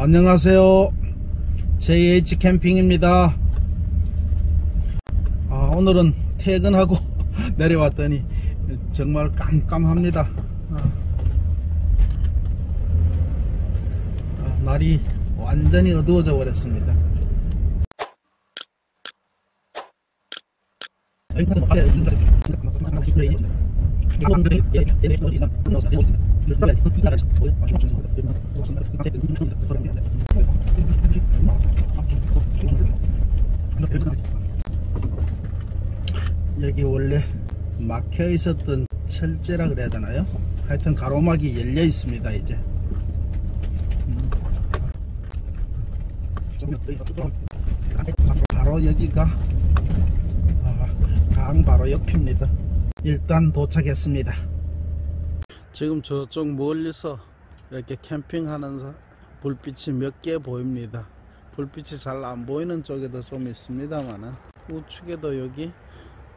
안녕하세요. JH 캠핑입니다. 아, 오늘은 퇴근하고 내려왔더니 정말 깜깜합니다. 아, 아, 날이 완전히 어두워져 버렸습니다. 여기 원래 막혀 있었던 철제라 그래야 되나요? 하여튼 가로막이 열려 있습니다 이제. 바로 여기가 아, 강 바로 옆입니다. 일단 도착했습니다 지금 저쪽 멀리서 이렇게 캠핑하는 사- 불빛이 몇 개 보입니다 불빛이 잘 안 보이는 쪽에도 좀 있습니다만은 우측에도 여기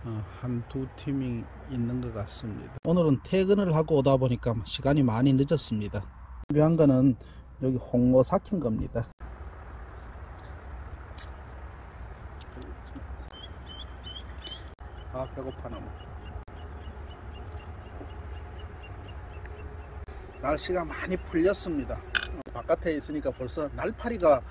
어, 한두 팀이 있는 것 같습니다. 오늘은 퇴근을 하고 오다 보니까 시간이 많이 늦었습니다. 준비한 거는 여기 홍어 삭힌 겁니다. 아 배고파 너무. 날씨가 많이 풀렸습니다. 어, 바깥에 있으니까 벌써 날파리가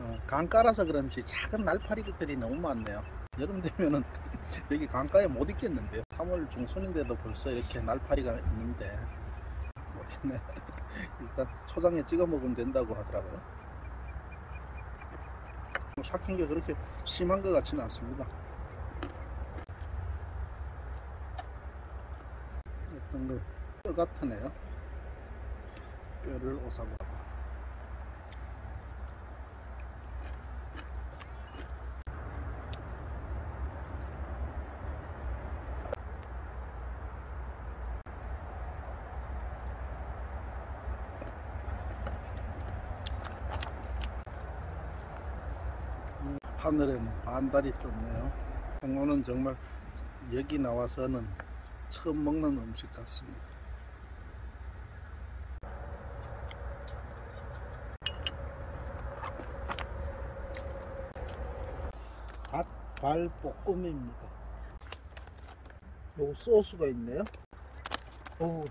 어, 강가라서 그런지 작은 날파리들이 너무 많네요. 여름 되면은 여기 강가에 못 있겠는데요. 3월 중순인데도 벌써 이렇게 날파리가 있는데 모르겠네. 일단 초장에 찍어 먹으면 된다고 하더라고요. 뭐 삭힌 게 그렇게 심한 것 같지는 않습니다. 어떤 거뼈 같으네요. 뼈를 오사고. 하늘에는 반달이 떴네요. 홍어는 정말 여기 나와서는 처음 먹는 음식 같습니다. 닭 발 볶음입니다. 요 소스가 있네요. 오,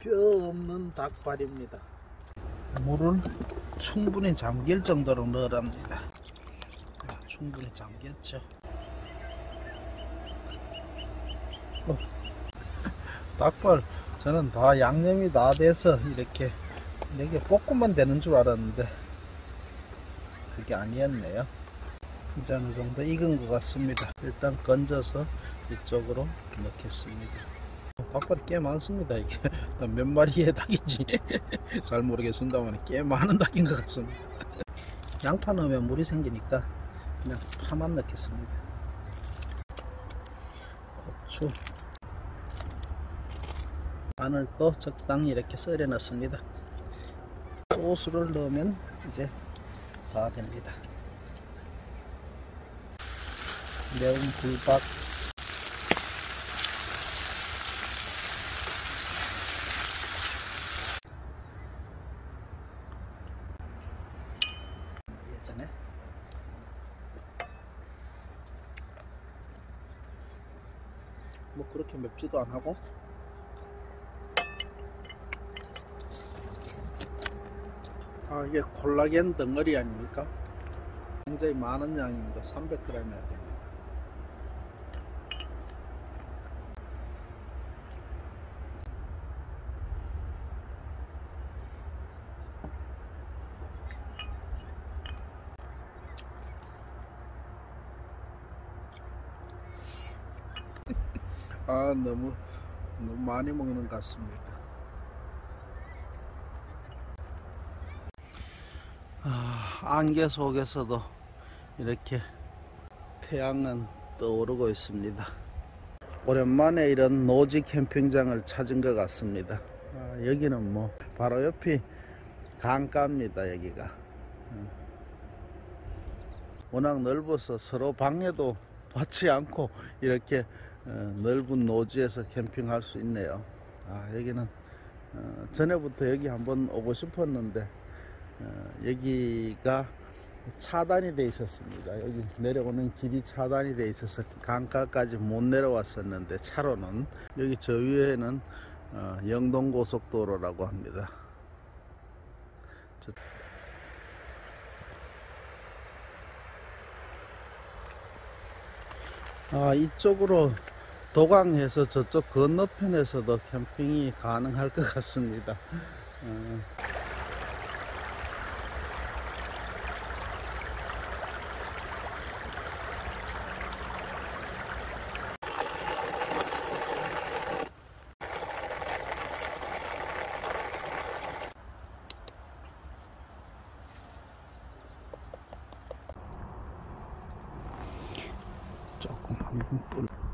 뼈 없는 닭발입니다. 물을 충분히 잠길 정도로 넣으랍니다. 아, 충분히 잠겼죠. 어, 닭발 저는 다 양념이 다 돼서 이렇게 이게 볶음만 되는 줄 알았는데 그게 아니었네요. 이제 어느 정도 익은 것 같습니다. 일단 건져서 이쪽으로 넣겠습니다. 닭발이 꽤 많습니다. 이게 몇 마리의 닭인지 잘 모르겠습니다만 꽤 많은 닭인 것 같습니다. 양파 넣으면 물이 생기니까 그냥 파만 넣겠습니다. 고추, 마늘도 적당히 이렇게 썰어 넣습니다. 소스를 넣으면 이제 다 됩니다. 매운 예전에 뭐 그렇게 맵지도 안 하고 아 이게 콜라겐 덩어리 아닙니까? 굉장히 많은 양입니다. 300g이 아 너무 너무 많이 먹는 것 같습니다. 아, 안개 속에서도 이렇게 태양은 떠오르고 있습니다. 오랜만에 이런 노지 캠핑장을 찾은 것 같습니다. 아, 여기는 뭐 바로 옆이 강가입니다. 여기가 음. 워낙 넓어서 서로 방해도 받지 않고 이렇게 어, 넓은 노지에서 캠핑할 수 있네요. 아 여기는 어, 전에부터 여기 한번 오고 싶었는데 어, 여기가 차단이 돼 있었습니다. 여기 내려오는 길이 차단이 돼 있어서 강가까지 못 내려왔었는데 차로는 여기 저 위에는 어, 영동고속도로라고 합니다. 저- 아, 이쪽으로 도강해서 저쪽 건너편에서도 캠핑이 가능할 것 같습니다. 어, 조금 한번 뿔.